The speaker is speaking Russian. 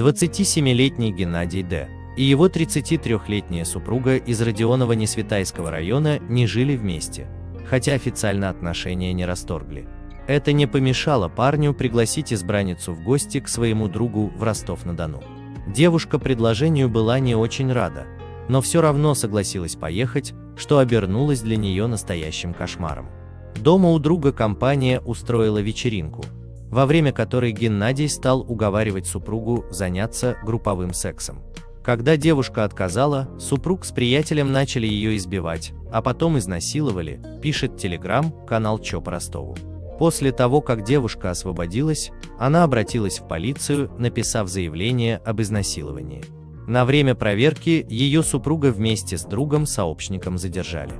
27-летний Геннадий Д. и его 33-летняя супруга из Родионова-Несвитайского района не жили вместе, хотя официально отношения не расторгли. Это не помешало парню пригласить избранницу в гости к своему другу в Ростов-на-Дону. Девушка предложению была не очень рада, но все равно согласилась поехать, что обернулось для нее настоящим кошмаром. Дома у друга компания устроила вечеринку, во время которой Геннадий стал уговаривать супругу заняться групповым сексом. Когда девушка отказала, супруг с приятелем начали ее избивать, а потом изнасиловали, пишет телеграм-канал ЧОП Ростову. После того, как девушка освободилась, она обратилась в полицию, написав заявление об изнасиловании. На время проверки ее супруга вместе с другом-сообщником задержали.